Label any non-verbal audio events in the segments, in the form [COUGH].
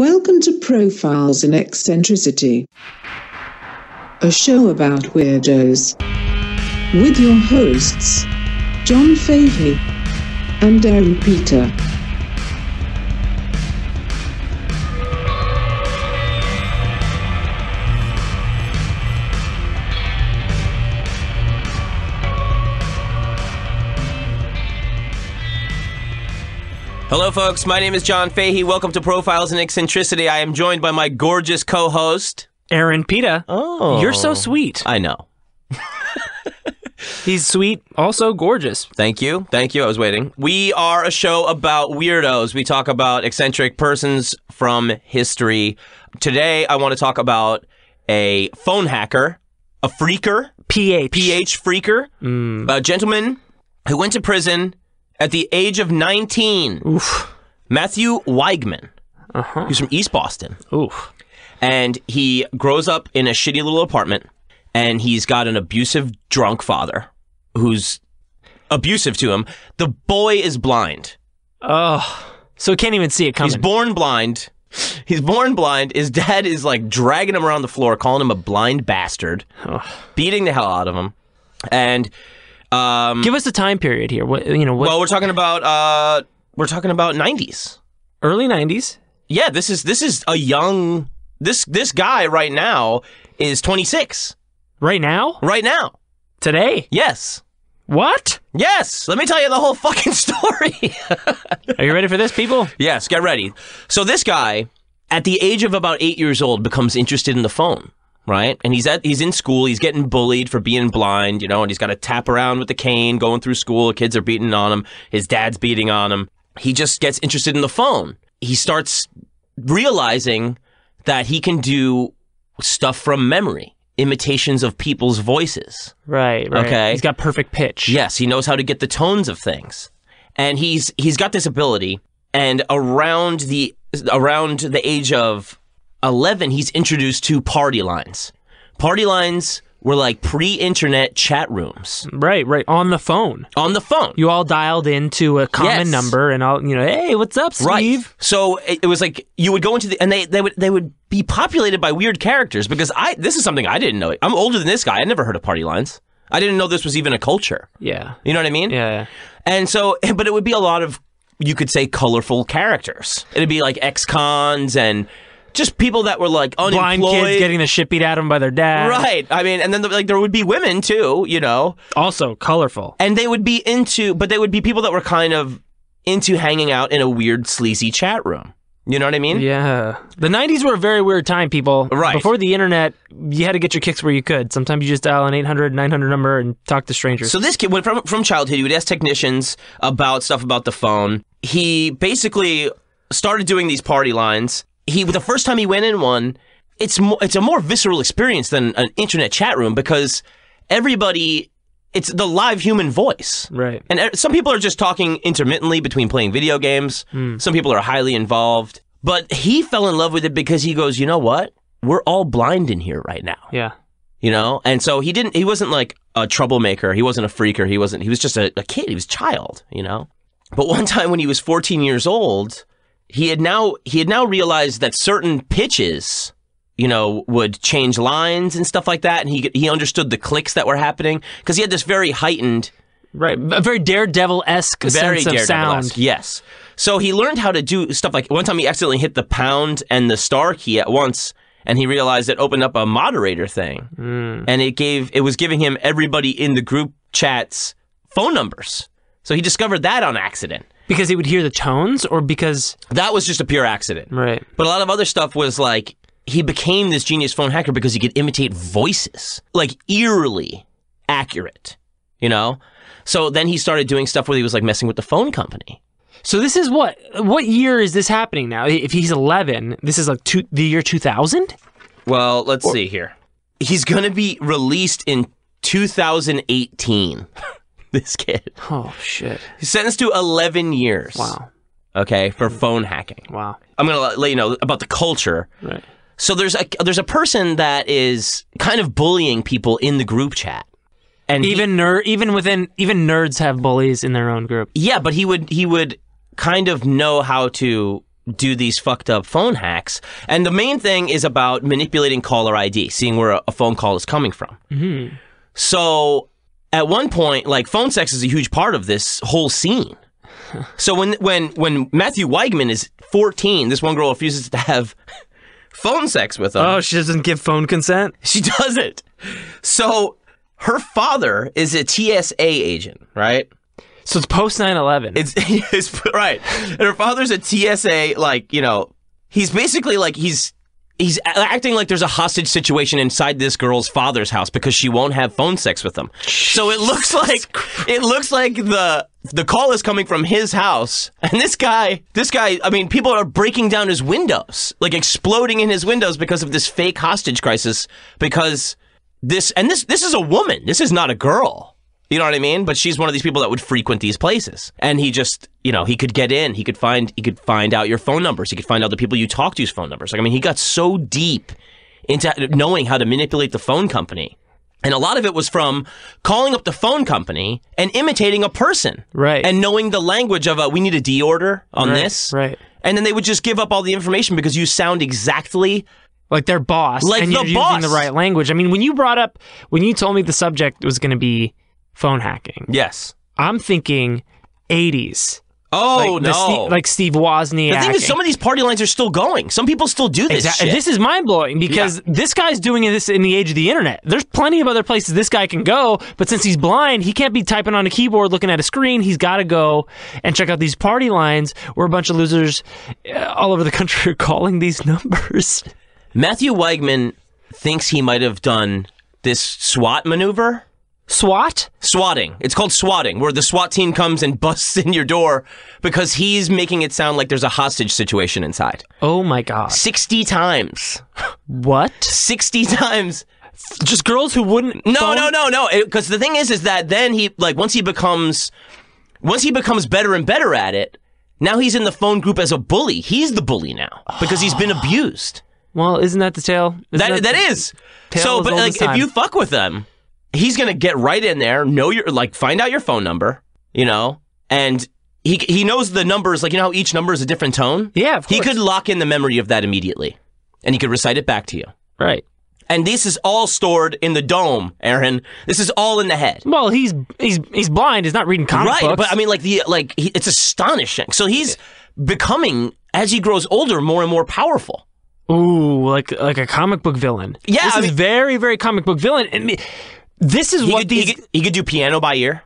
Welcome to Profiles in Eccentricity, a show about weirdos. With your hosts, John Fahy and Aaron Pita. Hello, folks. My name is John Fahy. Welcome to Profiles in Eccentricity. I am joined by my gorgeous co-host. Aaron Pita. Oh, You're so sweet. I know. [LAUGHS] He's sweet, also gorgeous. Thank you. Thank you. I was waiting. We are a show about weirdos. We talk about eccentric persons from history. Today, I want to talk about a phone hacker, a phreaker, PH. PH phreaker, Mm. a gentleman who went to prison at the age of 19. Oof. Matthew Weigman. Uh-huh. He's from East Boston. Oof. and he grows up in a shitty little apartment and he's got an abusive drunk father who's abusive to him the boy is blind Oh. So he can't even see it coming. he's born blind [LAUGHS] he's born blind his dad is like dragging him around the floor calling him a blind bastard Ugh. beating the hell out of him and um Give us a time period here. What you know? What well we're talking about uh we're talking about 90s early '90s? yeah this is this is a young this this guy right now is 26 Right now? right now Today? yes What? Yes, let me tell you the whole fucking [LAUGHS] story. Are you ready for this, people? yes, get ready. So this guy, at the age of about eight years old, becomes interested in the phone, right? And he's at he's in school. He's getting bullied for being blind, you know, and he's got to tap around with the cane going through school. The kids are beating on him. His dad's beating on him. He just gets interested in the phone. He starts realizing that he can do stuff from memory, imitations of people's voices. Right. Right. Okay. He's got perfect pitch. Yes, he knows how to get the tones of things, and he's he's got this ability. And around the around the age of eleven, he's introduced to party lines. Party lines were like pre-internet chat rooms Right. Right. On the phone. on the phone. You all dialed into a common Yes. number, and all you know. Hey, what's up, Steve? Right. So it, it was like you would go into the and they they would they would be populated by weird characters because I this is something I didn't know. I'm older than this guy. I never heard of party lines. I didn't know this was even a culture. Yeah. You know what I mean? Yeah. And so, [LAUGHS] but it would be a lot of, you could say, colorful characters. It'd be like ex-cons and just people that were like unemployed. Blind kids getting the shit beat out of them by their dad. right. I mean, and then like there would be women too, you know, Also colorful. and they would be into, but they would be people that were kind of into hanging out in a weird, sleazy chat room. You know what I mean? Yeah. The 90s were a very weird time, people. Right. Before the internet, you had to get your kicks where you could. Sometimes you just dial an 800, 900 number and talk to strangers. So this kid went from from childhood. He would ask technicians about stuff about the phone. He basically started doing these party lines. He the first time he went in one, it's more it's a more visceral experience than an internet chat room because everybody it's the live human voice. right. And uh, some people are just talking intermittently between playing video games. Some people are highly involved. But he fell in love with it because he goes, you know what? We're all blind in here right now Yeah. you know and so he didn't he wasn't like a troublemaker he wasn't a phreaker he wasn't he was just a, a kid he was a child you know but one [LAUGHS] time when he was 14 years old he had now he had now realized that certain pitches you know would change lines and stuff like that and he he understood the clicks that were happening because he had this very heightened Right. A very daredevil esque very sense of sound. yes so he learned how to do stuff like one time he accidentally hit the pound and the star key at once and he realized it opened up a moderator thing Mm. and it gave it was giving him everybody in the group chats phone numbers so he discovered that on accident Because he would hear the tones or because. that was just a pure accident Right. but a lot of other stuff was like he became this genius phone hacker because he could imitate voices like eerily accurate you know so then he started doing stuff where he was like messing with the phone company So this is what? What year is this happening now? If he's 11, this is like two, the year 2000? Well, let's see here. He's going to be released in 2018. [LAUGHS] [LAUGHS] this kid. Oh, shit. He's sentenced to 11 years. Wow. Okay, for phone hacking. Wow. I'm going to let you know about the culture. Right. So there's a there's a person that is kind of bullying people in the group chat. And he- Even ner- even within even nerds have bullies in their own group. yeah, but he would he would kind of know how to do these fucked up phone hacks. And the main thing is about manipulating caller ID, seeing where a, a phone call is coming from. Hmm. So at one point, like phone sex is a huge part of this whole scene. So when when when Matthew Weigman is 14, this one girl refuses to have [LAUGHS] phone sex with him. Oh, she doesn't give phone consent. She doesn't. So her father is a TSA agent, right? So it's post 9/11. It's, [LAUGHS] it's right. And her father's a TSA, like you know, he's basically like he's he's acting like there's a hostage situation inside this girl's father's house because she won't have phone sex with him. So it looks like it looks like the the call is coming from his house, and this guy, this guy, I mean, people are breaking down his windows, like exploding in his windows because of this fake hostage crisis. Because this and this this is a woman. This is not a girl. You know what I mean? But she's one of these people that would frequent these places. And he just, you know, he could get in. He could find he could find out your phone numbers. He could find out the people you talk to's phone numbers. Like I mean, he got so deep into knowing how to manipulate the phone company. And a lot of it was from calling up the phone company and imitating a person. Right. And knowing the language of a we need a D order on Right, this. right. And then they would just give up all the information because you sound exactly like their boss, Like and the you're using boss. the right language. I mean, when you brought up, when you told me the subject was going to be phone hacking, Yes. I'm thinking 80s. Oh like no. Ste- like Steve Wozniak. the thing is, some of these party lines are still going. Some people still do this Exactly. This is mind blowing because this guy's doing this in the age of the internet. There's plenty of other places this guy can go, but since he's blind, he can't be typing on a keyboard looking at a screen. He's got to go and check out these party lines where a bunch of losers uh, all over the country are calling these [LAUGHS] numbers. Matthew Weigman thinks he might have done this SWAT maneuver. SWAT? Swatting. It's called swatting, where the SWAT team comes and [LAUGHS] busts in your door because he's making it sound like there's a hostage situation inside. Oh my god. 60 times. What? 60 times. Just girls who wouldn't No, phone- no, no, no. Because the thing is, is that then he, like, once he becomes, once he becomes better and better at it, now he's in the phone group as a bully. He's the bully now because he's been [SIGHS] abused. Well, isn't that the tale? Isn't That that is. Tale So, but like, if you fuck with them, he's gonna get right in there, know your like, find out your phone number, you know, and he he knows the numbers. Like, you know how each number is a different tone. Yeah, of He could lock in the memory of that immediately, and he could recite it back to you. Right. And this is all stored in the dome, Aaron. This is all in the head. Well, he's he's he's blind. He's not reading comic books. right, books. but I mean, like the like, he, it's astonishing. So he's becoming, as he grows older, more and more powerful. Ooh, like like a comic book villain. Yeah, this I is mean- very very comic book villain. And me- this is He what could, these. he, could, he could do piano by ear.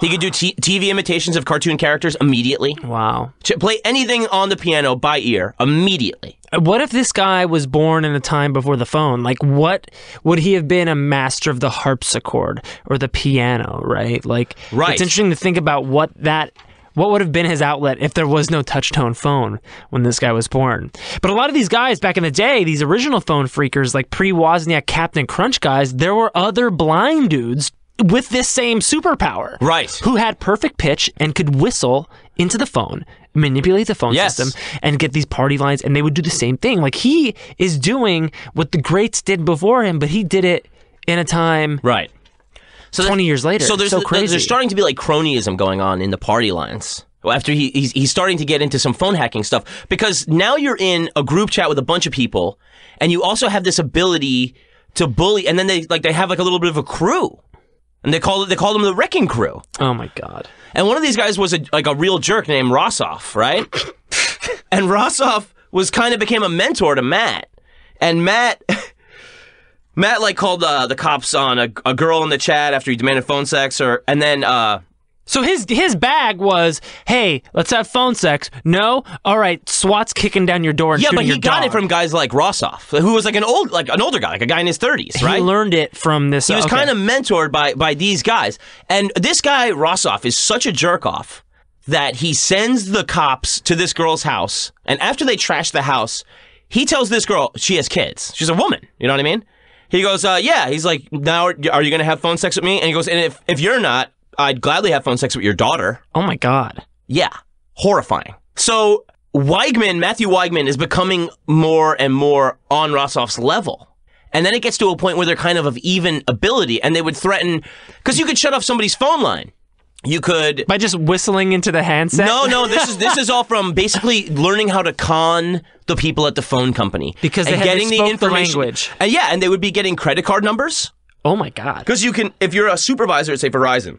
He could do t- TV imitations of cartoon characters immediately. wow. Ch- Play anything on the piano by ear immediately. Uh, what if this guy was born in a time before the phone? Like, what would he have been a master of the harpsichord or the piano? Right. Like, Right. It's interesting to think about what that. What would have been his outlet if there was no touch-tone phone when this guy was born? But a lot of these guys back in the day, these original phone phreakers, like pre-Wozniak Captain Crunch guys, there were other blind dudes with this same superpower. Right. who had perfect pitch and could whistle into the phone, manipulate the phone Yes. system, and get these party lines. And they would do the same thing. Like he is doing what the greats did before him, but he did it in a time Right. So 20 years later. So there's so crazy. there's starting to be like cronyism going on in the party lines. After he, he's, he's starting to get into some phone hacking stuff because now you're in a group chat with a bunch of people, and you also have this ability to bully. And then they like they have like a little bit of a crew, and they call it they call them the wrecking crew. oh my god. And one of these guys was a, like a real jerk named Rosoff, right? [LAUGHS] and Rosoff was kind of became a mentor to Matt. And Matt, [LAUGHS] Matt like called uh, the cops on a, a girl in the chat after he demanded phone sex, or and then uh, So his his bag was, hey, let's have phone sex. No, all right, SWAT's kicking down your door and yeah, but he got dog. it from guys like Rosoff, who was like an old like an older guy, like a guy in his thirties, right? He learned it from this. He was kind of mentored by by these guys, and this guy Rosoff is such a jerk off that he sends the cops to this girl's house, and after they trash the house, he tells this girl she has kids. She's a woman. You know what I mean? He goes, uh, yeah. He's like, now are you going to have phone sex with me? And he goes, and if if you're not, I'd gladly have phone sex with your daughter. Oh my god. Yeah, horrifying. So Weigman, Matthew Weigman, is becoming more and more on Rosoff's level. And then it gets to a point where they're kind of of even ability, and they would threaten because you could shut off somebody's phone line. You could By just whistling into the handset. No, no, this is this is [LAUGHS] all from basically learning how to con the people at the phone company Because they and had- getting the information. language. And yeah, and they would be getting credit card numbers Oh my god. because you can if you're a supervisor at say Verizon,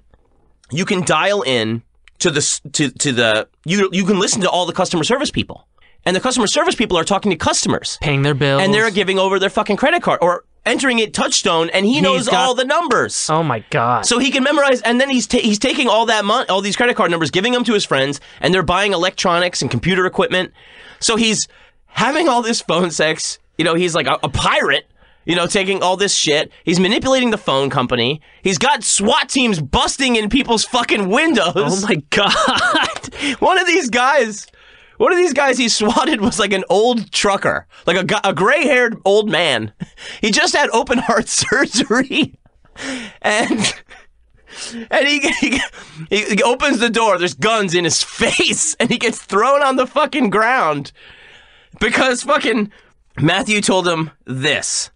you can dial in to the to to the you you can listen to all the customer service people, and the customer service people are talking to customers, Paying their bills. and they're giving over their fucking credit card or entering it touchstone, and he knows got- all the numbers. Oh my god. So he can memorize, and then he's ta- he's taking all that mon- all these credit card numbers, giving them to his friends, and they're buying electronics and computer equipment. So he's having all this phone sex. You know, he's like a, a pirate. You know, taking all this shit. He's manipulating the phone company. He's got SWAT teams busting in people's fucking windows. oh my god. [LAUGHS] One of these guys, one of these guys he [LAUGHS] swatted was like an old trucker, like a, a gray haired old man. [LAUGHS] He just had open heart [LAUGHS] surgery. And. And he, he he opens the door. There's guns in his face, and he gets thrown on the fucking ground because fucking Matthew told him this.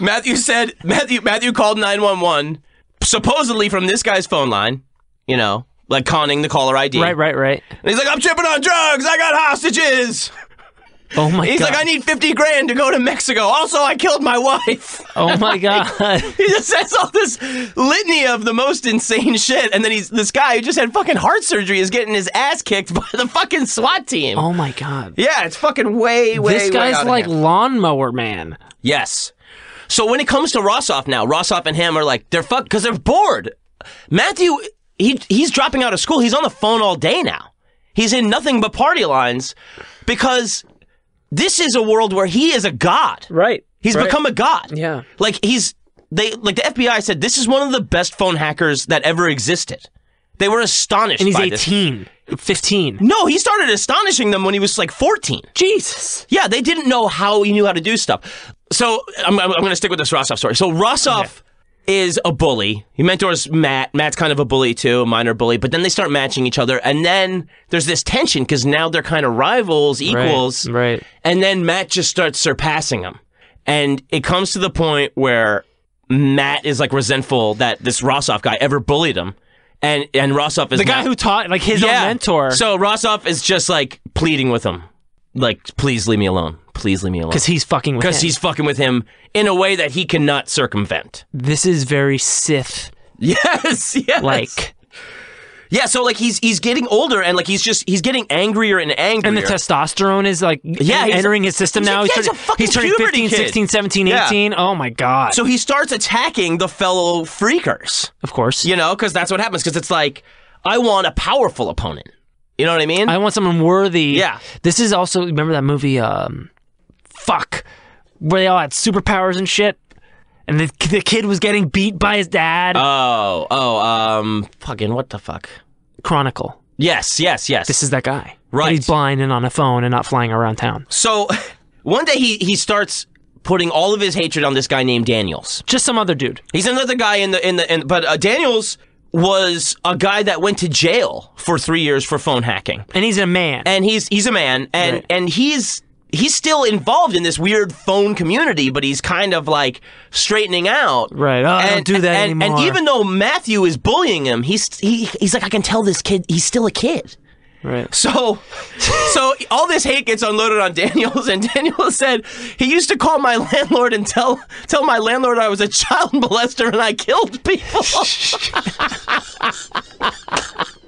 Matthew said Matthew Matthew called 911 supposedly from this guy's phone line, you know, like conning the caller ID. right, right, right. And he's like, I'm tripping on drugs. I got hostages. Oh my god. He's god. like, I need 50 grand to go to Mexico. Also, I killed my wife. Oh my [LAUGHS] god. he just says all this litany of the most insane shit. And then he's this guy who just had fucking heart surgery is getting his ass kicked by the fucking SWAT team. oh my god. Yeah, it's fucking way, way, This way guy's out like lawnmower man. Yes. So when it comes to Rosoff now, Rosoff and him are like they're fuck because they're bored. Matthew, he he's dropping out of school. He's on the phone all day now. He's in nothing but party lines because this is a world where he is a god. Right. He's become a god. Yeah. Like he's they like the FBI said this is one of the best phone hackers that ever existed. They were astonished And he's by this. 18, 15. No, he started astonishing them when he was like 14. Jesus. Yeah, they didn't know how he knew how to do stuff. So I'm, I'm, going to stick with this Rosoff story. So Rosoff is a bully. He mentors Matt. Matt's kind of a bully too, a minor bully. But then they start matching each other, and then there's this tension because now they're kind of rivals, equals. Right. And then Matt just starts surpassing him, and it comes to the point where Matt is like resentful that this Rosoff guy ever bullied him, and and Rosoff is The guy who taught, like his own mentor. So Rosoff is just like pleading with him, like, please leave me alone. Please leave me alone. Because he's fucking with Because him. he's fucking with him in a way that he cannot circumvent. This is very Sith Yes, [LAUGHS] yes. like. yeah. So like he's he's getting older and like he's just he's getting angrier and angrier. And the testosterone is like Yeah, he's- entering his system he's now. a- yeah, he's a turning, fucking he's turning puberty 15, kid. 16, 17, Yeah. 18. Oh my God. so he starts attacking the fellow phreakers. of course. You know, because that's what happens. Because it's like I want a powerful opponent. You know what I mean? I want someone worthy. Yeah. This is also, remember that movie, um, fuck, where they all had superpowers and shit? And the, the kid was getting beat by his dad. oh, oh, um, fucking what the fuck? Chronicle. Yes, yes, yes. This is that guy. Right. He's blind and on a phone and not flying around town. So [LAUGHS] one day he he starts putting all of his hatred on this guy named Daniels. Just some other dude. He's another guy in the in the in, but uh, Daniels was a guy that went to jail for 3 years for phone hacking. And he's a man. And he's he's a man and Right. and he's he's still involved in this weird phone community, but he's kind of like straightening out. Right. Oh, I don't do that and, anymore. And even though Matthew is bullying him, he's he, he's like I can tell this kid he's still a kid. right. So, so all this hate gets unloaded on Daniels, and Daniels said he used to call my landlord and tell tell my landlord I was a child molester and I killed people. [LAUGHS]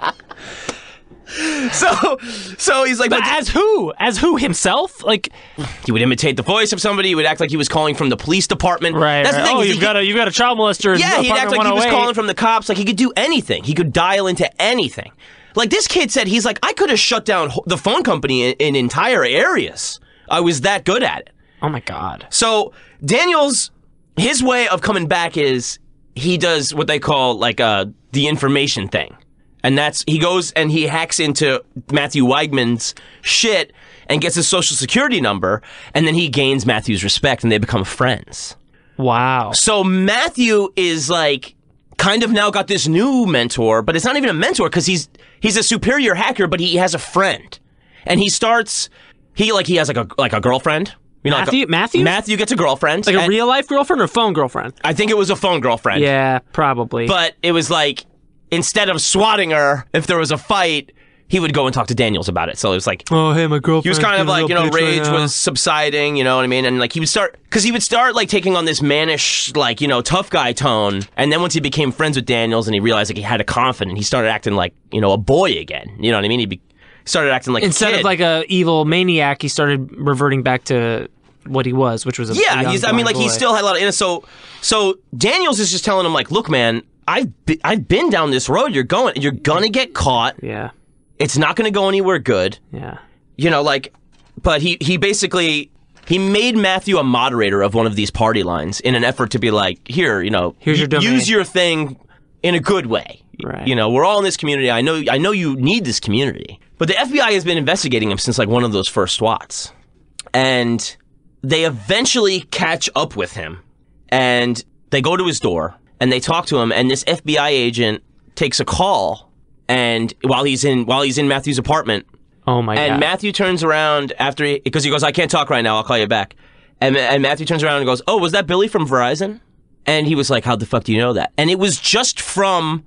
[LAUGHS] so, so he's like, But as who? As who himself? Like, he would imitate the voice of somebody. He would act like he was calling from the police department. right. That's the right. thing. Oh, you've he- got a you got a child molester. yeah, he'd act like he was calling from the cops. Like he could do anything. He could dial into anything. Like this kid said, he's like, I could have shut down the phone company in, in entire areas. I was that good at it. Oh my god. So Daniels, his way of coming back is he does what they call like uh, the information thing, and that's he goes and he hacks into Matthew Weigman's shit and gets his social security number, and then he gains Matthew's respect, and they become friends. Wow. So Matthew is like kind of now got this new mentor, but it's not even a mentor because he's he's a superior hacker, but he has a friend, and he starts he like he has like a like a girlfriend. You know, like Matthew- a, Matthew? Matthew gets a girlfriend. Like a real life girlfriend or phone girlfriend? I think it was a phone girlfriend. Yeah, probably. But it was like instead of swatting her if there was a fight, he would go and talk to Daniels about it. So it was like Oh, hey, my girlfriend. he was kind of like you know rage was subsiding you know what i mean? And like he would start because he would start like taking on this mannish like you know tough guy tone. And then once he became friends with daniels and he realized like he had a confidence he started acting like you know a boy again. You know what i mean? He be- started acting like a Instead of like a evil maniac, he started reverting back to what he was, which was a yeah i mean like he still had a lot of so so daniels is just telling him like look man I've be- I've been down this road. You're going. You're gonna get caught. Yeah, It's not gonna go anywhere good. yeah. you know, like, but he he basically he made Matthew a moderator of one of these party lines in an effort to be like, here, you know, Here's your domain. use your thing in a good way. Right. You know, we're all in this community. I know I know you need this community, but the FBI has been investigating him since like one of those first SWATs, and they eventually catch up with him, and they go to his door and they talk to him, and this FBI agent takes a call. And while he's in while he's in Matthew's apartment, Oh my god. and god. Matthew turns around after he, because he goes, I can't talk right now. I'll call you back. And, and Matthew turns around and goes, Oh, was that Billy from Verizon? And he was like, How the fuck do you know that? And it was just from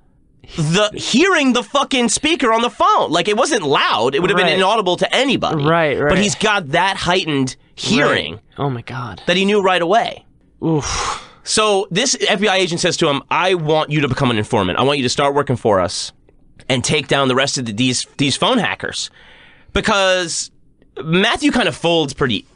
the hearing the fucking speaker on the phone. Like it wasn't loud. It would have Right. been inaudible to anybody. Right, right. But he's got that heightened hearing oh my god. that he knew right away. Oof. So this FBI agent says to him, "I want you to become an informant. I want you to start working for us and take down the rest of the, these these phone hackers." Because Matthew kind of folds pretty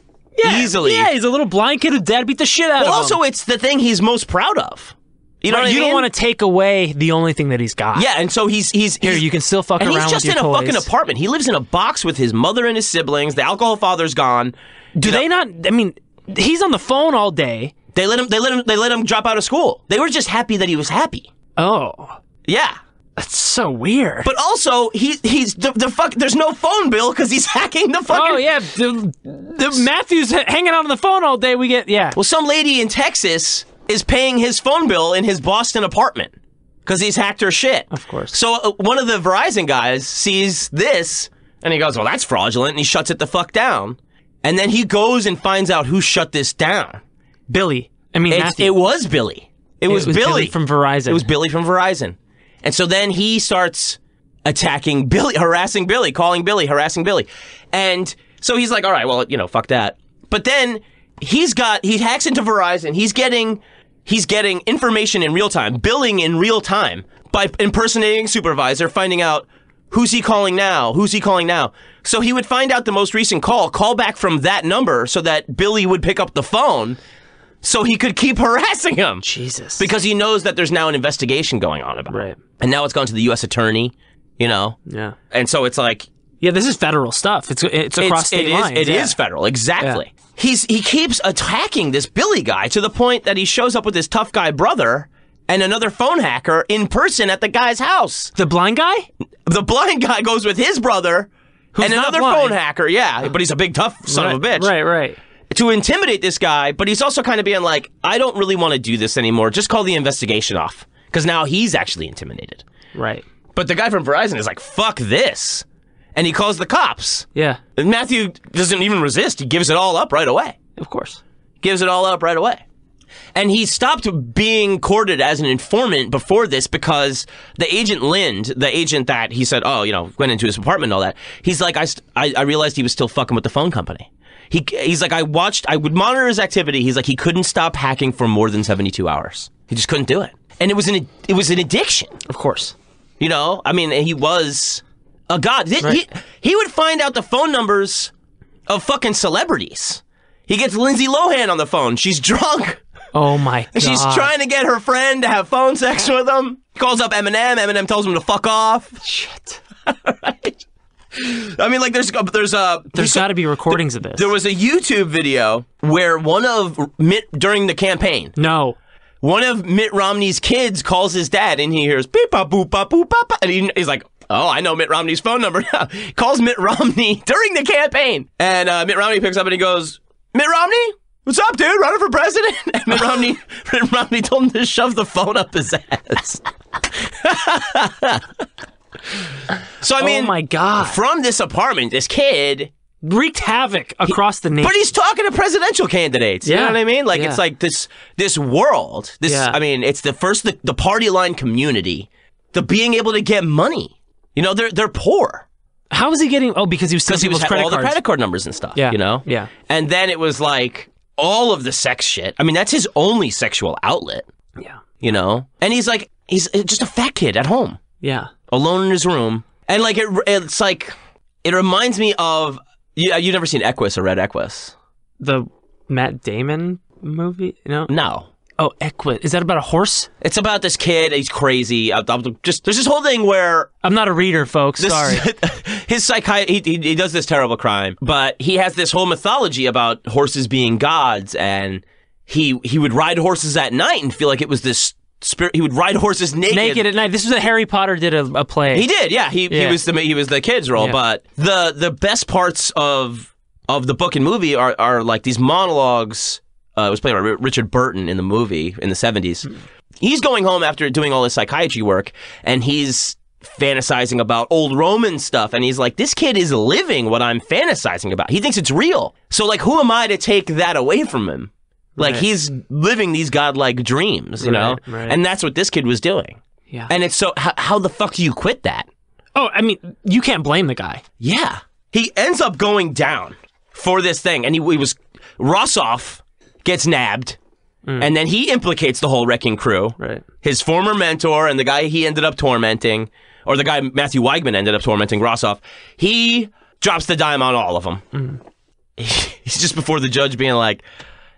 easily. Yeah, he's a little blind kid whose dad beat the shit out But of also, him. Also, it's the thing he's most proud of. You know Right, what I you mean? don't want to take away the only thing that he's got. Yeah, and so he's he's Here, he's- you can still fuck and around he's just in a fucking apartment. He lives in a box with his mother and his siblings. The alcohol father's gone. Do they not? I mean, he's on the phone all day. They let him. They let him. They let him drop out of school. They were just happy that he was happy. Oh, Yeah. that's so weird. But also, he he's the, the fuck. There's no phone bill because he's [LAUGHS] hacking the fucking. oh yeah, the, the Matthews h- hanging out on the phone all day. We get yeah. Well, some lady in Texas is paying his phone bill in his Boston apartment because he's hacked her shit. Of course. So uh, one of the Verizon guys sees this and he goes, "Well, that's fraudulent," and he shuts it the fuck down. And then he goes and finds out who shut this down. Billy. I mean, It's- Matthew. it was Billy. It was, Billy. from Verizon. It was Billy from Verizon. And so then he starts attacking Billy, [LAUGHS] harassing Billy, calling Billy, harassing Billy. And so he's like, all right, well, you know, fuck that. But then he's got, he hacks into Verizon. He's getting, he's getting information in real time, billing in real time by impersonating supervisor, finding out who's he calling now? Who's he calling now? So he would find out the most recent call, call back from that number so that Billy would pick up the phone so he could keep harassing him Jesus. because he knows that there's now an investigation going on about Right. it. And now it's gone to the U.S. attorney, you know? yeah. And so it's like, Yeah, this is federal stuff. It's it's across it's, state it is- lines. it yeah. is federal, exactly. He's He keeps attacking this Billy guy to the point that he shows up with his tough guy brother and another phone hacker in person at the guy's house. the blind guy. The blind guy goes with his brother and not another blind. phone hacker, yeah, but he's a big tough son of a bitch. Right, right. To intimidate this guy, but he's also kind of being like, I don't really want to do this anymore. Just call the investigation off. Because now he's actually intimidated. Right. But the guy from Verizon is like, fuck this. And he calls the cops. Yeah. And Matthew doesn't even resist. He gives it all up right away. Of course. Gives it all up right away. And he stopped being courted as an informant before this because the agent Lynd, the agent that he said, oh, you know, went into his apartment and all that, he's like, I, st- I, I realized he was still fucking with the phone company. He, he's like, I watched, I would monitor his activity. He's like, he couldn't stop hacking for more than 72 hours. He just couldn't do it. And it was an, it was an addiction. Of course. You know, I mean, he was a god. He, Right. he, he would find out the phone numbers of fucking celebrities. He gets Lindsay Lohan on the phone. She's drunk. Oh my [LAUGHS] god. She's trying to get her friend to have phone sex with him. Calls up Eminem. Eminem tells him to fuck off. Shit. [LAUGHS] I mean, like, there's there's a There's got to be recordings of this. there was a YouTube video where one of Mitt during the campaign, no. one of Mitt Romney's kids calls his dad, and he hears beep bop boop bop boop bop," and he, he's like. Oh, I know Mitt Romney's phone number now. [LAUGHS] Calls Mitt Romney [LAUGHS] during the campaign. And uh, Mitt Romney picks up and he goes, Mitt Romney? What's up, dude? Running for president? [LAUGHS] And Mitt Romney, Mitt Romney told him to shove the phone up his ass. So, I oh mean, oh my god. from this apartment, this kid, Wreaked havoc across the nation. but he's talking to presidential candidates. You know Yeah. what I mean? Like, Yeah. it's like this this world. This, Yeah. I mean, it's the first, the, the party line community the being able to get money. You know, they're they're poor How was he getting? Oh, because he was because he was credit all the credit card numbers and stuff. Yeah, you know. yeah. And then it was like all of the sex shit. I mean, that's his only sexual outlet. yeah, You know, and he's like he's just a fat kid at home. yeah. Alone in his room, and like it, it's like it reminds me of you. Uh, you never seen Equus or read Equus? The Matt Damon movie? No. No. Oh, Equus. Is that about a horse? It's about this kid. He's crazy. I, I'm just there's this whole thing where I'm not a reader, folks. this, Sorry. [LAUGHS] his psychi- he, he, he does this terrible crime, but he has this whole mythology about horses being gods, and he he would ride horses at night and feel like it was this spirit. He would ride horses naked. Naked at night. This was a Harry Potter did a, a play. He did, yeah. He Yeah. he was the he was the kid's role, Yeah. but the the best parts of of the book and movie are are like these monologues. Uh, it was played by Richard Burton in the movie in the seventies. He's going home after doing all his psychiatry work, and he's fantasizing about old Roman stuff, and he's like, "This kid is living what I'm fantasizing about. He thinks it's real. So like, who am I to take that away from him? Like Right. he's living these godlike dreams, you know, Right, right. and that's what this kid was doing. Yeah. And it's so how, how the fuck do you quit that? oh, I mean, you can't blame the guy. Yeah. He ends up going down for this thing. And he, he was, Rosoff gets nabbed. Mm. And then he implicates the whole wrecking crew. Right. His former mentor and the guy he ended up tormenting, or the guy Matthew Weigman ended up tormenting Rosoff, he drops the dime on all of them. Mm. [LAUGHS] He's just before the judge being like,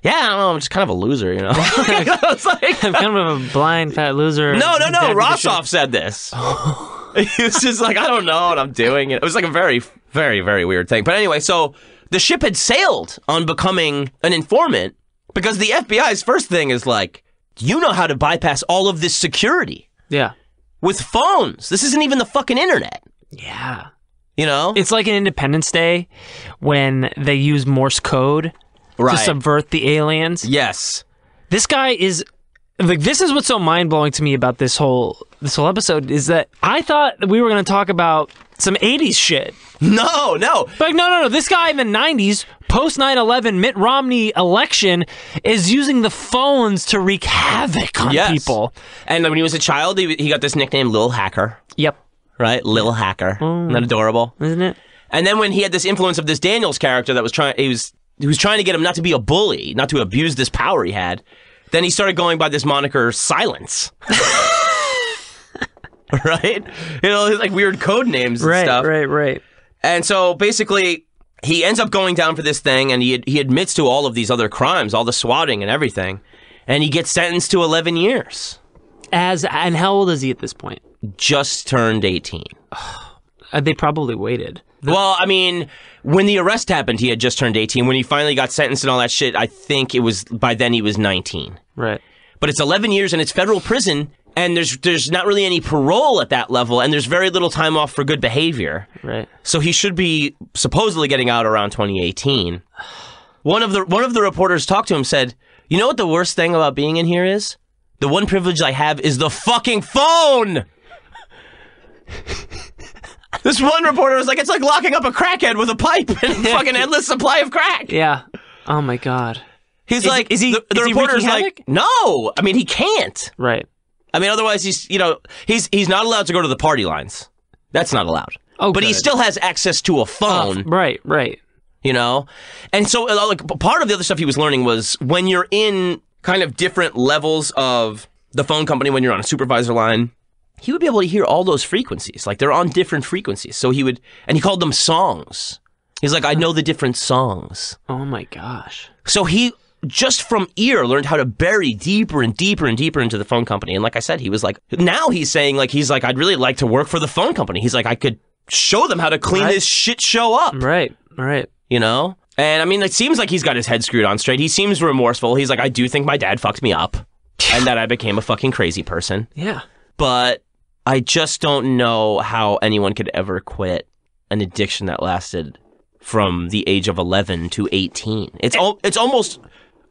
yeah, I don't know, I'm just kind of a loser, you know? It's [LAUGHS] [LAUGHS] like- [LAUGHS] I'm kind of a blind fat loser. no, no, no. Dead piece of shit. Rosoff said this. Oh. he was just like, I don't know what I'm doing. It was like a very, very, very weird thing. But anyway, so the ship had sailed on becoming an informant because the FBI's first thing is like, you know how to bypass all of this security Yeah. with phones. This isn't even the fucking internet. Yeah. You know? It's like an Independence Day when they use Morse code right. to subvert the aliens. yes. This guy is like this is what's so mind blowing to me about this whole this whole episode is that I thought that we were going to talk about some 80s shit. No, no. Like no no no this guy in the 90s post 9/11 Mitt Romney election is using the phones to wreak havoc on Yes. people. And when he was a child, he, he got this nickname, Lil Hacker, Yep. right? Lil Hacker. Mm. Isn't that adorable? Isn't it? And then when he had this influence of this Daniels character that was trying, he was he was trying to get him not to be a bully, not to abuse this power he had. Then he started going by this moniker, Silence. [LAUGHS] right? You know, like weird code names and Right, stuff. right, right. right. And so basically, he ends up going down for this thing, and he he admits to all of these other crimes, all the swatting and everything, and he gets sentenced to 11 years. As and how old is he at this point? Just turned 18. Uh, they probably waited. Well, I mean, when the arrest happened, he had just turned 18. When he finally got sentenced and all that shit, I think it was by then he was 19. Right. But it's 11 years and it's federal prison, and there's there's not really any parole at that level, and there's very little time off for good behavior. Right. So he should be supposedly getting out around 2018. One of the one of the reporters talked to him said, "You know what the worst thing about being in here is? The one privilege I have is the fucking phone." [LAUGHS] this one reporter was like, "It's like locking up a crackhead with a pipe and a [LAUGHS] fucking endless supply of crack." Yeah. Oh my god. He's Is- like, is he- The, the is he reporter's wreaking like, havoc? "No, I mean he can't. Right. I mean otherwise he's you know he's he's not allowed to go to the party lines. That's not allowed." Oh, but he good. still has access to a phone. Right, right. you know and so uh, like p- part of the other stuff he was learning was when you're in kind of different levels of the phone company when you're on a supervisor line he would be able to hear all those frequencies like they're on different frequencies so he would and he called them songs he's like i know the different songs Oh my gosh. so he just from ear learned how to bury deeper and deeper and deeper into the phone company and like i said he was like now he's saying like he's like i'd really like to work for the phone company he's like i could show them how to clean Right. this shit show up Right, right. you know? And I mean, it seems like he's got his head screwed on straight. He seems remorseful. He's like, I do think my dad fucked me up and that I became a fucking crazy person. Yeah. But I just don't know how anyone could ever quit an addiction that lasted from the age of 11 to 18. It's, al- it's almost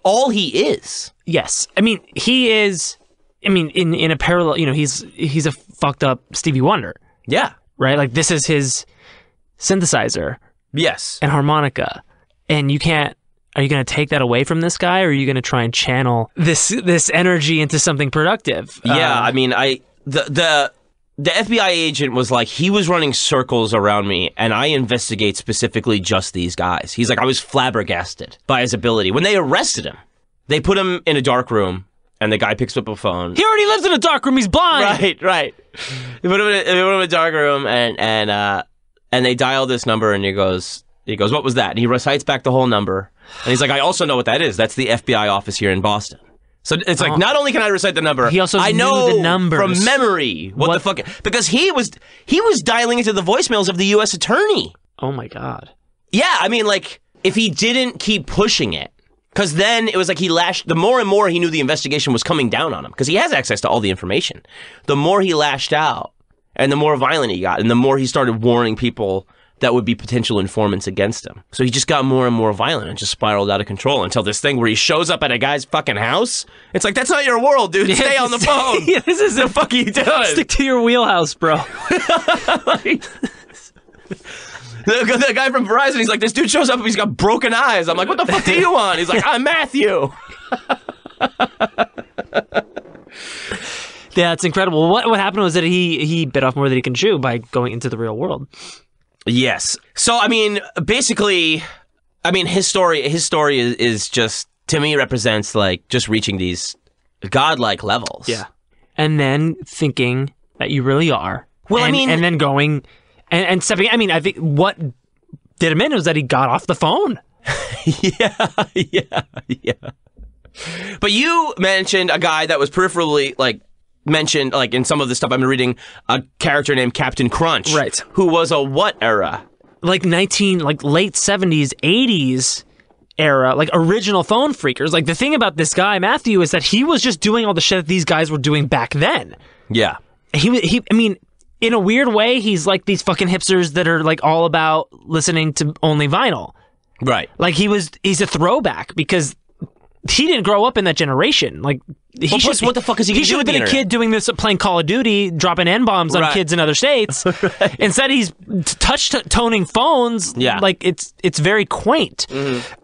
all he is. Yes. I mean, he is I mean, in in a parallel, you know, he's he's a fucked up Stevie Wonder, Yeah. right? Like this is his synthesizer Yes. and harmonica. And you can't are you going to take that away from this guy or are you going to try and channel this this energy into something productive? Yeah, Uh, I mean, I the the the FBI agent was like, he was running circles around me, and I investigate specifically just these guys. He's like, I was flabbergasted by his ability. When they arrested him, they put him in a dark room, and the guy picks up a phone. He already lives in a dark room. He's blind. Right, right. They put him in a, put him in a dark room, and and uh, and they dial this number, and he goes, he goes, what was that? And he recites back the whole number, and he's like, I also know what that is. That's the FBI office here in Boston. So it's like, Oh. not only can I recite the number, He also I know the numbers. from memory what, What- the fuck because he was he was dialing into the voicemails of the U.S. attorney. Oh my god. Yeah, I mean, like if he didn't keep pushing it, because then it was like he lashed. The more and more he knew the investigation was coming down on him, because he has access to all the information. The more he lashed out, and the more violent he got, and the more he started warning people that would be potential informants against him. So he just got more and more violent and just spiraled out of control until this thing where he shows up at a guy's fucking house. It's like that's not your world, dude. Stay on the [LAUGHS] phone. Yeah, [LAUGHS] this is the fuck you [LAUGHS] doing? Stick to your wheelhouse, bro. The, the guy from Verizon, he's like, this dude shows up, and he's got broken eyes. I'm like, what the fuck do you want? He's like, I'm Matthew. Yeah, it's incredible. What what happened was that he he bit off more than he can chew by going into the real world. Yes. So I mean, basically, I mean, his story, his story is, is just to me represents like just reaching these godlike levels. Yeah. And then thinking that you really are. Well, I and, mean- and then going and, and stepping. I mean, I think what did him in was that he got off the phone. [LAUGHS] yeah, [LAUGHS] yeah, yeah. But you mentioned a guy that was peripherally like mentioned like in some of the stuff I've been reading, a character named Captain Crunch, Right. Who was a what era? like 19 like late 70s 80s era like original phone phreakers like the thing about this guy matthew is that he was just doing all the shit that these guys were doing back then Yeah. he he i mean in a weird way he's like these fucking hipsters that are like all about listening to only vinyl Right. like he was he's a throwback because he didn't grow up in that generation like he Well, should- what the fuck is he he should have been a kid doing this playing call of duty dropping n-bombs on kids in other states [LAUGHS] instead he's touch toning phones Yeah. Mm-hmm. like it's it's very quaint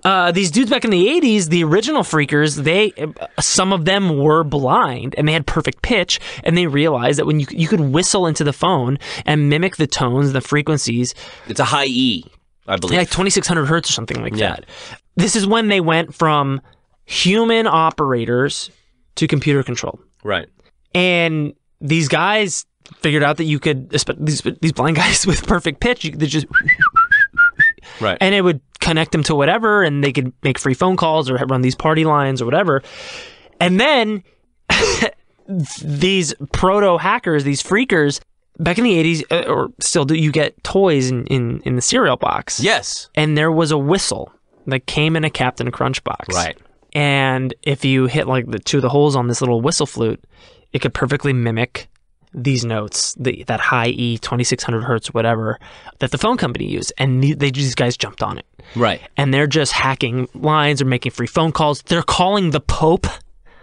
uh, these dudes back in the 80s the original phreakers they some of them were blind and they had perfect pitch and they realized that when you you could whistle into the phone and mimic the tones the frequencies It's a high E, I believe. like 2600 hertz or something like Yeah. that. This is when they went from human operators to computer control. Right. And these guys figured out that you could these these blind [LAUGHS] guys with perfect pitch, you could just [LAUGHS] Right. and it would connect them to whatever and they could make free phone calls or run these party lines or whatever. And then [LAUGHS] these proto hackers, these phreakers back in the 80s uh, or still do you get toys in, in, in the cereal box yes. and there was a whistle that came in a Captain Crunch box. Right. And if you hit like the two of the holes on this little whistle flute, it could perfectly mimic these notes, the, that high E, 2600 hertz, whatever, that the phone company used. And the- they these guys jumped on it. Right. And they're just hacking lines or making free phone calls. They're calling the Pope.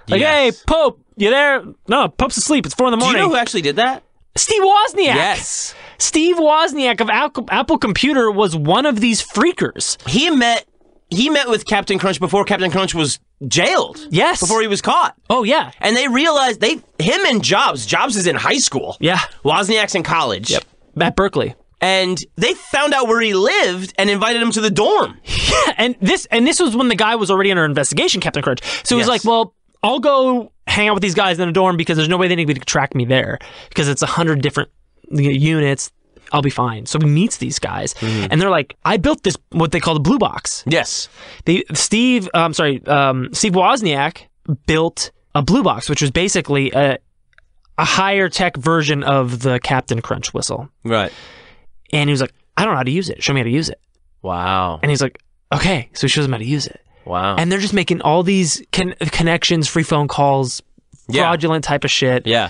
Like, Yes. hey, Pope, you there? No, Pope's asleep. It's four in the Do you morning. know who actually did that? Steve Wozniak. Yes. Steve Wozniak of Apple Computer was one of these phreakers. He met he met with Captain Crunch before Captain Crunch was jailed. Yes. Before he was caught. Oh, yeah. And they realized they him and Jobs, Jobs is in high school. Yeah. Wozniak's in college. Yep. At Berkeley. And they found out where he lived and invited him to the dorm. [LAUGHS] Yeah, and this and this was when the guy was already under investigation, Captain Crunch. So he's Yes. like, "Well, I'll go hang out with these guys in a dorm because there's no way they need to track me there because it's a hundred different units. I'll be fine." So he meets these guys, Mm-hmm. and they're like, "I built this what they call the blue box." Yes. They Steve, I'm sorry, um, Steve Wozniak built a blue box, which was basically a a higher tech version of the Captain Crunch whistle. Right. And he was like, "I don't know how to use it. Show me how to use it." Wow. And he's like, "Okay." So he shows him how to use it. Wow. and they're just making all these con- connections, free phone calls, Yeah. fraudulent type of shit yeah.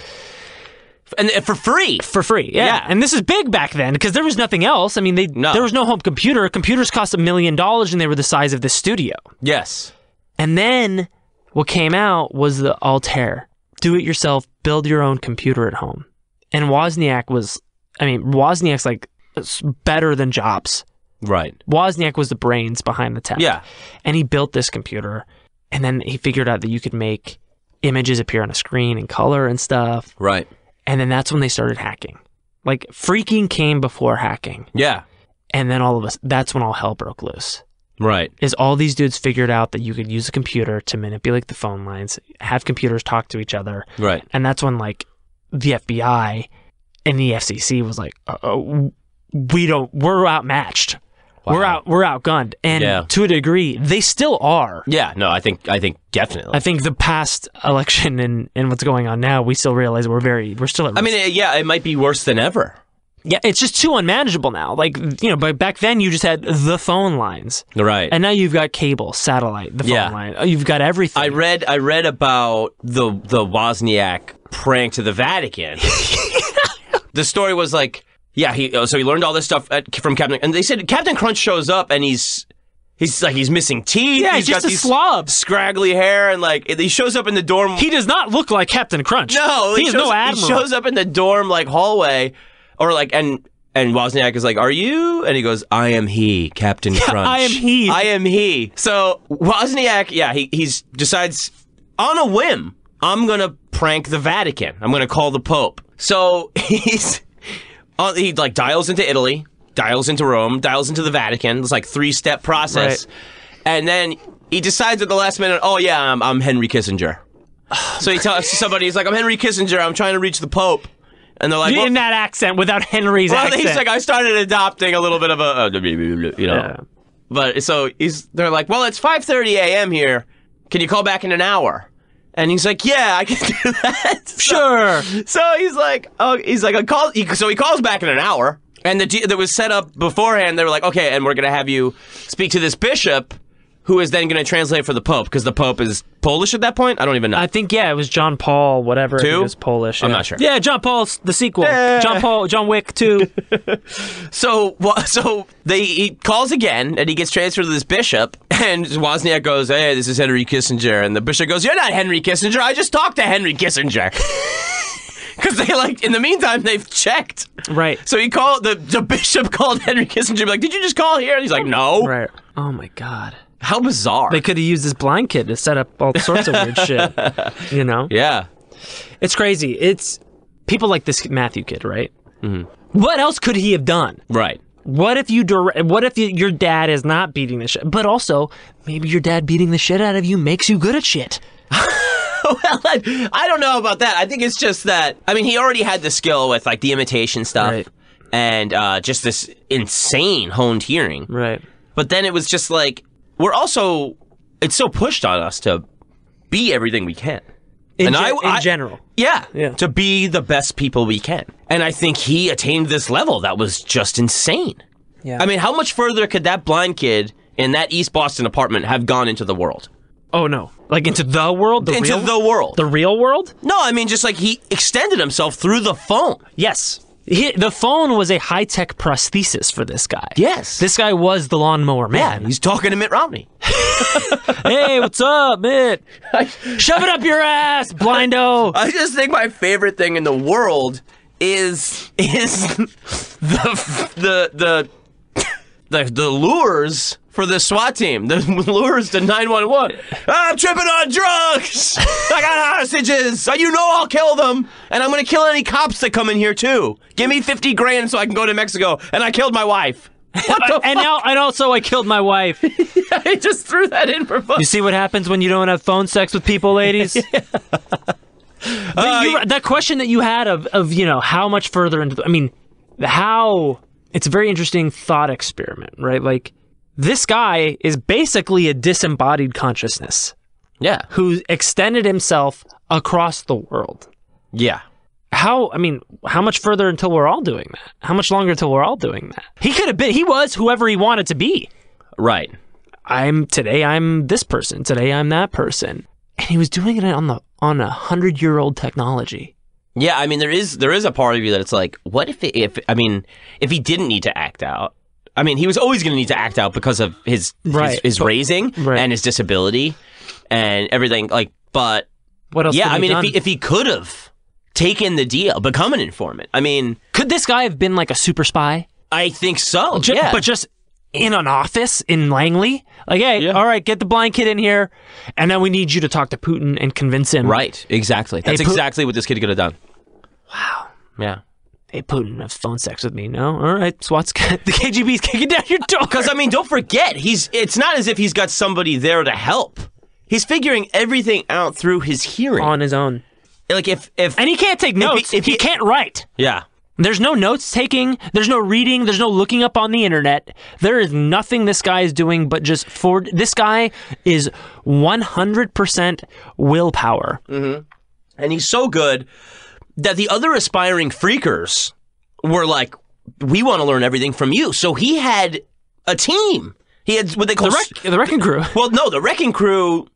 And and for free. for free. Yeah. Yeah. and this is big back then because there was nothing else. I mean, they No. there was no home computer. Computers cost a million dollars, and they were the size of this studio. Yes. And then what came out was the Altair, do it yourself, build your own computer at home. And Wozniak was, I mean, Wozniak's like better than Jobs. Right. Wozniak was the brains behind the tech. Yeah. and he built this computer and then he figured out that you could make images appear on a screen in color and stuff Right. And then that's when they started hacking. Like phreaking came before hacking. Yeah. And then all of us, that's when all hell broke loose. Right. Is all these dudes figured out that you could use a computer to manipulate the phone lines, have computers talk to each other. Right. And that's when like the FBI and the FCC was like, uh, uh, we don't, we're outmatched. We're out, we're outgunned. And Yeah. to a degree, they still are. Yeah. No, I think I think definitely. I think the past election and, and what's going on now, we still realize we're very, we're still at I mean, yeah, it might be worse than ever. yeah, it's just too unmanageable now. Like, you know, but back then you just had the phone lines. Right. And now you've got cable, satellite, the phone Yeah. line. Oh, You've got everything. I read I read about the the Wozniak prank to the Vatican. [LAUGHS] the story was like, yeah, he uh, so he learned all this stuff at, from Captain, and they said Captain Crunch shows up and he's he's like he's missing teeth. Yeah, he's he's just got a these slob. scraggly hair, and like he shows up in the dorm. he does not look like Captain Crunch. no, he, he is shows, no he shows up in the dorm like hallway, or like and. And Wozniak is like, "Are you?" And he goes, "I am he, Captain Crunch. I am he." I am he." So Wozniak, yeah, he he's decides on a whim, I'm gonna prank the Vatican. I'm gonna call the Pope. So [LAUGHS] he's uh, he like dials into Italy, dials into Rome, dials into the Vatican. It's like three step process, and then he decides at the last minute, oh yeah, I'm, I'm Henry Kissinger. [SIGHS] So he tells somebody, he's like, I'm Henry Kissinger. I'm trying to reach the Pope, and they're like, well, in that accent without Henry's well, accent. he's like, I started adopting a little bit of a, uh, you know. Yeah. But so he's, they're like, well, it's 5:30 a.m. here. Can you call back in an hour? And he's like, yeah, I can [LAUGHS] do that. So- Sure. So he's like, oh, he's like, I call. He, so he calls back in an hour, and the that was set up beforehand. They were like, okay, and we're gonna have you speak to this bishop, who is then gonna translate for the pope because the pope is Polish at that point. I don't even know. I think yeah, it was John Paul, whatever. Two? He was Polish. I'm yeah. not sure. Yeah, John Paul's the sequel. Yeah. John Paul, John Wick two. [LAUGHS] So, wha- so they he calls again, and he gets transferred to this bishop, and Wozniak goes, "Hey, this is Henry Kissinger," and the bishop goes, "You're not Henry Kissinger. I just talked to Henry Kissinger." [LAUGHS] Because they like, in the meantime, they've checked. right. So he called the the bishop [LAUGHS] called Henry Kissinger, like, "Did you just call here?" And he's like, "No." Right. Oh my god. How bizarre. They could have used this blind kid to set up all sorts of weird shit. [LAUGHS] You know? yeah. It's crazy. It's people like this Matthew kid, right? Mm-hmm. What else could he have done? Right. What if you dire- What if you, your dad is not beating the shit? But also, maybe your dad beating the shit out of you makes you good at shit. [LAUGHS] well, I, I don't know about that. I think it's just that. I mean, he already had the skill with like the imitation stuff Right. and uh, just this insane honed hearing. Right. But then it was just like we're also it's so pushed on us to be everything we can. In, And gen- I- in I- general. Yeah, Yeah. To be the best people we can. And I think he attained this level that was just insane. Yeah. I mean, how much further could that blind kid in that East Boston apartment have gone into the world? Oh no! Like into the world, the into real, the world. the real world. no, I mean just like he extended himself through the phone. Yes. He, the phone was a high tech prosthesis for this guy. Yes. This guy was the lawnmower yeah, man. he's talking to Mitt Romney. [LAUGHS] hey, what's up, Mitt? Shove it up your ass, blindo. [LAUGHS] I just think my favorite thing in the world is is [LAUGHS] the the the the, the lures for the SWAT team. The [LAUGHS] lures to 911. I'm tripping on drugs. I got hostages. So you know I'll kill them, and I'm gonna kill any cops that come in here too. Give me 50 grand so I can go to Mexico. And I killed my wife. What the and now, and also, I killed my wife. [LAUGHS] fuck? I just threw that in for fun. You see what happens when you don't have phone sex with people, ladies? [LAUGHS] But uh, you're- that question that you had of, of you know how much further into the, I mean how it's a very interesting thought experiment right like this guy is basically a disembodied consciousness Yeah. who extended himself across the world Yeah. how I mean how much further until we're all doing that how much longer until we're all doing that he could have been he was whoever he wanted to be Right. I'm today I'm this person today I'm that person and he was doing it on the on a hundred year old technology Yeah, I mean there is there is a part of you that it's like, what if it, if I mean if he didn't need to act out? I mean, he was always going to need to act out because of his Right, his, his but- raising right. and his disability and everything. Like, but what else yeah, I mean, if he if he could have taken the deal, become an informant. I mean, Could this guy have been like a super spy? I think so. Ju- yeah, But just in an office in Langley? Like, hey, Yeah. all right, get the blind kid in here, and then we need you to talk to Putin and convince him. right, exactly. That's Pu- exactly what this kid could have done. Wow. Yeah. Hey, Putin, have phone sex with me. No, all right. SWAT's [LAUGHS] the KGB's kicking down your door. Because I mean, don't forget, he's. It's not as if he's got somebody there to help. He's figuring everything out through his hearing. on his own, like if if and he can't take notes. if he, he- can't write. yeah. There's no notes taking. There's no reading. There's no looking up on the internet. There is nothing this guy is doing but just for. This guy is 100% willpower. Mm-hmm. and he's so good that the other aspiring phreakers were like, "We want to learn everything from you." So he had a team. He had what they call The, wreck, the wrecking crew. well, no, the wrecking crew.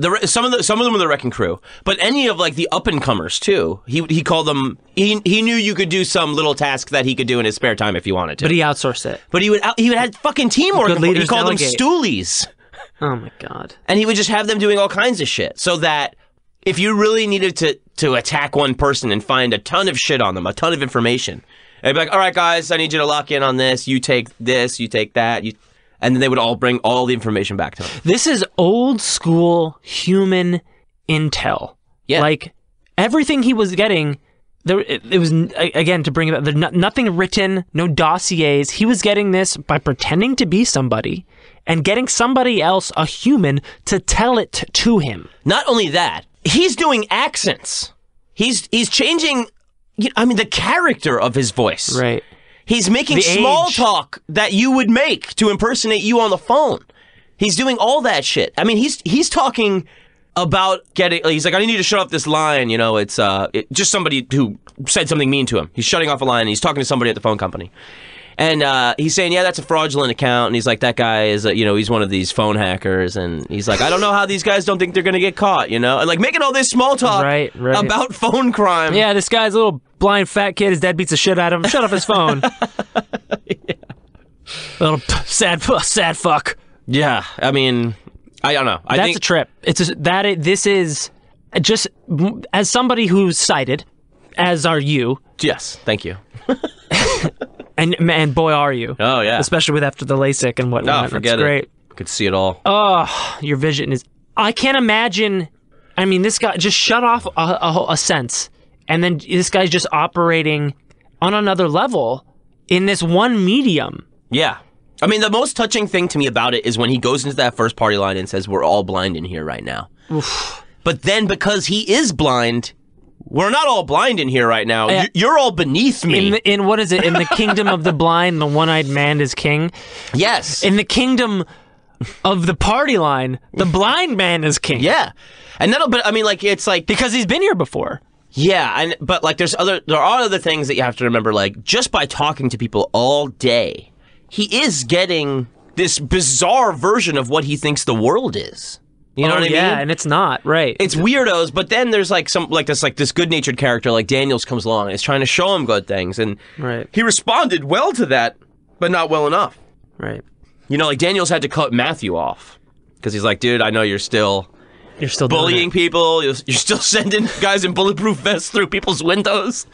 The re- some of the some of them were the wrecking crew, but any of like the up and comers too. He he called them. He he knew you could do some little task that he could do in his spare time if you wanted to. But he outsourced it. But he would out- he would have fucking teamwork. He called delegate. them stoolies. Oh my god. and he would just have them doing all kinds of shit so that if you really needed to to attack one person and find a ton of shit on them a ton of information they'd be like all right guys i need you to lock in on this you take this you take that you and then they would all bring all the information back to him This is old school human intel. Yeah. Like everything he was getting, there it, it was again to bring it. No, nothing written, no dossiers. He was getting this by pretending to be somebody and getting somebody else, a human, to tell it to him. not only that he's doing accents he's he's changing you- i mean the character of his voice Right. He's making The small age. talk that you would make to impersonate you on the phone. He's doing all that shit. I mean, he's he's talking about getting. He's like, I need to shut off this line. You know, it's uh, it, just somebody who said something mean to him. He's shutting off a line. And he's talking to somebody at the phone company, and uh, he's saying, yeah, that's a fraudulent account. And he's like, that guy is, uh, you know, he's one of these phone hackers. And he's like, I don't know how these guys don't think they're gonna get caught. You know, and like making all this small talk Right, right. about phone crime. Yeah, this guy's a little blind fat kid. His dad beats the shit out of him. Shut off his phone. [LAUGHS] Little p- sad, sad fuck. yeah. I mean, I don't know. I That's think a trip. It's a, that. i- this is just as somebody who's sighted, as are you, yes. Thank you. [LAUGHS] and and boy are you. Oh yeah. Especially with after the LASIK and whatnot. Oh, no, forget That's great. it. Could see it all. Oh, your vision is. I can't imagine. I mean, this guy just shut off a, a, a sense, and then this guy's just operating on another level in this one medium. Yeah. I mean, the most touching thing to me about it is when he goes into that first party line and says, "We're all blind in here right now." But then, because he is blind, we're not all blind in here right now. You- You're all beneath me. In the, in what is it? In the kingdom of the blind, the one-eyed man is king. yes. In the kingdom of the party line, the blind man is king. yeah. And that'll. But I mean, like, it's like because he's been here before. Yeah, and but like there's other there are other things that you have to remember like just by talking to people all day, he is getting this bizarre version of what he thinks the world is. You know Oh, what I yeah, mean? and it's not right. it's weirdos, but then there's like some like this like this good-natured character like Daniels comes along and is trying to show him good things and Right. he responded well to that, but not well enough. right. You know, like Daniels had to cut Matthew off because he's like, dude, I know you're still You're still bullying people. You're, you're still [LAUGHS] sending guys in bulletproof vests through people's windows.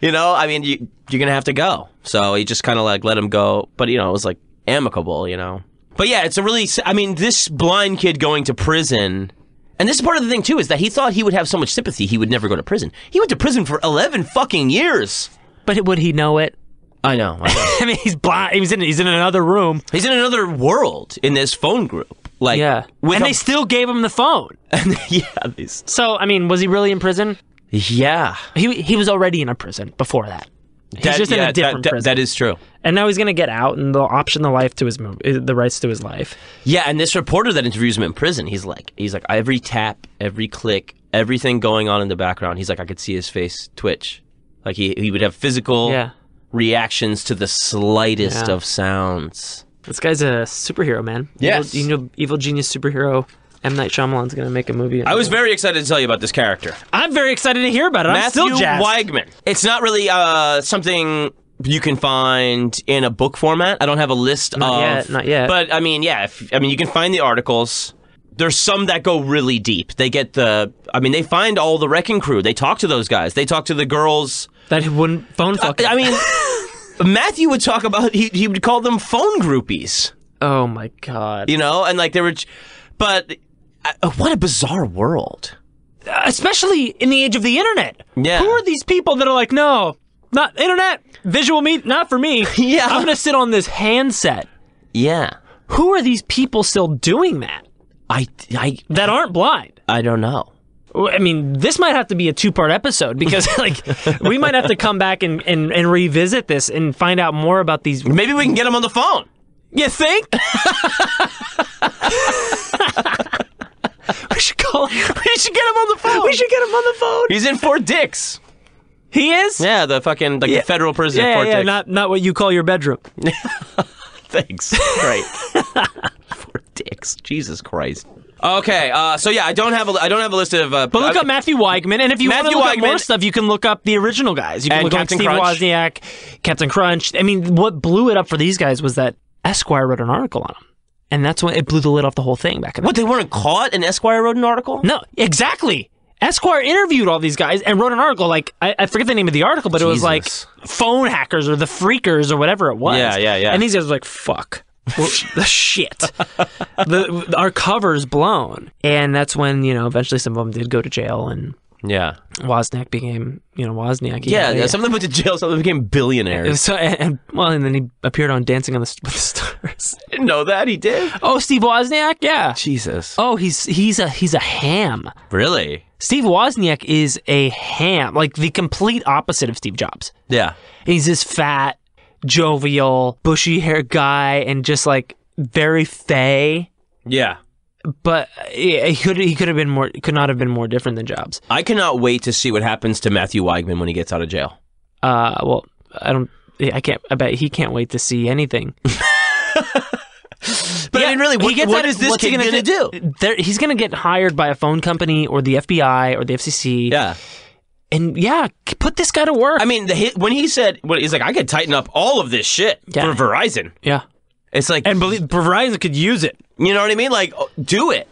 You know, I mean, you, you're gonna have to go. So he just kind of like let him go, but you know, it was like amicable. You know, but yeah, it's a really. I mean, this blind kid going to prison. And this is part of the thing too, is that he thought he would have so much sympathy he would never go to prison. He went to prison for eleven fucking years. But would he know it? I know. I know. [LAUGHS] I mean, he's blind. He's in. He's in another room. He's in another world in this phone group. Like, Yeah. and they still gave him the phone. [LAUGHS] yeah, So, I mean, was he really in prison? yeah. He he was already in a prison before that. He's That- just in yeah, a different that- that- prison. that is true. and now he's gonna get out, and they'll option the life to his move, uh, the rights to his life. Yeah, and this reporter that interviews him in prison, he's like, he's like, every tap, every click, everything going on in the background, he's like, I could see his face twitch. Like he, he would have physical Yeah. reactions to the slightest Yeah. of sounds. This guy's a superhero, man. Yes. Evil, you know, evil genius superhero. M Night Shyamalan's gonna make a movie. I was very excited to tell you about this character, I'm very excited to hear about it. I'm Matthew still jazzed. Weigman. It's not really uh, something you can find in a book format. I don't have a list Not of, yet, not yet. But I mean, yeah, if, I mean, you can find the articles. There's some that go really deep. They get the, I mean, they find all the wrecking crew. They talk to those guys. They talk to the girls. That he wouldn't phone fuck. I mean, [LAUGHS] Matthew would talk about he he would call them phone groupies, oh my god. you know, and like they were, but Uh, what a bizarre world. Uh, especially in the age of the internet. Yeah. Who are these people that are like, no, not internet, visual me, not for me. [LAUGHS] Yeah. I'm gonna sit on this handset. Yeah. Who are these people still doing that? I, I, That aren't blind. I don't know. I mean, this might have to be a two-part episode because, [LAUGHS] like, we might have to come back and, and, and revisit this and find out more about these. Maybe we can get them on the phone. You think? [LAUGHS] [LAUGHS] we should call. We should get him on the phone. We should get him on the phone. He's in Fort Dix. He is. Yeah, the fucking like Yeah. the federal prison yeah, at Fort yeah, Dix. not not what you call your bedroom. [LAUGHS] Thanks. Great. [LAUGHS] Fort Dix. Jesus Christ. Okay, uh, so yeah, I don't have a I don't have a list of. Uh, But look uh, up Matthew Weigman, and if you want to Matthew look up more stuff, you can look up the original guys. You can look Captain up Steve Crunch. Wozniak, Captain Crunch. I mean, what blew it up for these guys was that Esquire wrote an article on them, and that's when it blew the lid off the whole thing back in the What they weren't caught? And Esquire wrote an article. No, exactly. Esquire interviewed all these guys and wrote an article. Like I, I forget the name of the article, but it was like Jesus. phone hackers or the phreakers or whatever it was. Yeah, yeah, yeah. And these guys were like, "Fuck." Well, [LAUGHS] the shit. the our cover's blown, and that's when you know eventually some of them did go to jail, and Yeah. Wozniak became you know Wozniak. Yeah, yeah. Some of them went to jail. Some of them became billionaires. So and, and- well, and then he appeared on Dancing on the with the Stars. [LAUGHS] didn't know that he did. Oh, Steve Wozniak, yeah. Jesus. Oh, he's he's a he's a ham. Really? Steve Wozniak is a ham, like the complete opposite of Steve Jobs. Yeah. He's this fat, jovial, bushy haired guy, and just like very fey. Yeah. But he he could he could have been more could not have been more different than Jobs. I cannot wait to see what happens to Matthew Weigman when he gets out of jail. Uh, well, I don't. I can't. I bet he can't wait to see anything. [LAUGHS] But I mean, really, what, he gets what out- is this what's kid gonna, do? do? There, he's gonna get hired by a phone company or the FBI or the FCC. Yeah. and yeah, put this guy to work. I mean, the hit, when he said, when he's like, I could tighten up all of this shit Yeah. for Verizon. yeah, It's like, and believe Verizon could use it. You know what I mean? Like, oh, do it.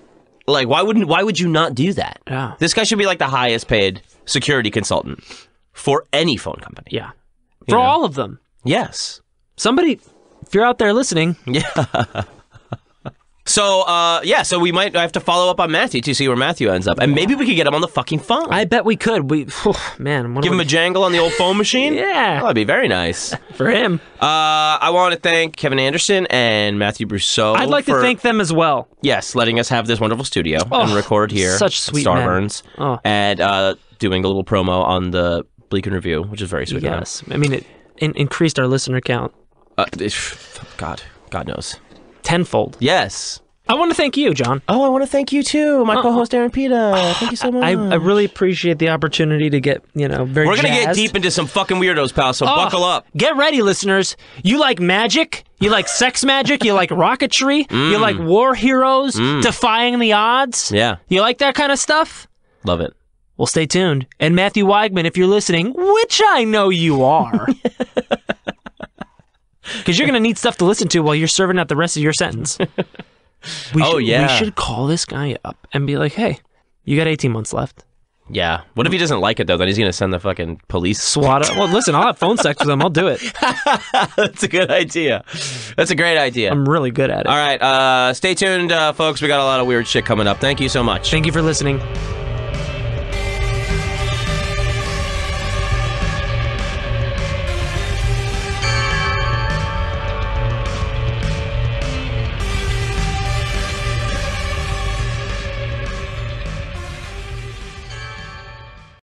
Like, why wouldn't? Why would you not do that? Yeah. This guy should be like the highest paid security consultant for any phone company. Yeah, for know. all of them. Yes. Somebody, if you're out there listening, [LAUGHS] So, uh, yeah. So we might have to follow up on Matthew to see where Matthew ends up, and maybe we could get him on the fucking phone. I bet we could. We, [SIGHS] man, what Give him a jangle on the old phone machine. [LAUGHS] Yeah. that'd be very nice. Uh, [LAUGHS] for him. I want to thank Kevin Anderson and Matthew Brousseau. I'd like to thank them as well. yes, letting us have this wonderful studio and Oh, record here. such sweet. Starburns, Oh. and uh, doing a little promo on the Bleak and Review, which is very sweet. of. Yes, I mean it in- increased our listener count Uh, [SIGHS] God, God knows. Tenfold. Yes. I want to thank you, John. Oh, I want to thank you too, my co-host Aaron Pita. Thank you so much. I, I really appreciate the opportunity to get you know very. We're gonna get deep into some fucking weirdos, pal. So Oh, buckle up. Get ready, listeners. You like magic? You like sex magic? You like rocketry? You like war heroes defying the odds? Mm. Yeah, You like that kind of stuff? love it. Well, stay tuned. And Matthew Weigman, if you're listening, which I know you are, [LAUGHS] because you're going to need stuff to listen to while you're serving out the rest of your sentence. We Oh, should, yeah. We should call this guy up and be like, hey, you got 18 months left. Yeah. What if he doesn't like it though? Then he's gonna send the fucking police. SWAT. [LAUGHS] Up. Well, listen, I'll have phone sex with him. I'll do it. [LAUGHS] That's a good idea. That's a great idea. I'm really good at it. All right. Uh, stay tuned, uh, folks. We got a lot of weird shit coming up. Thank you so much. Thank you for listening.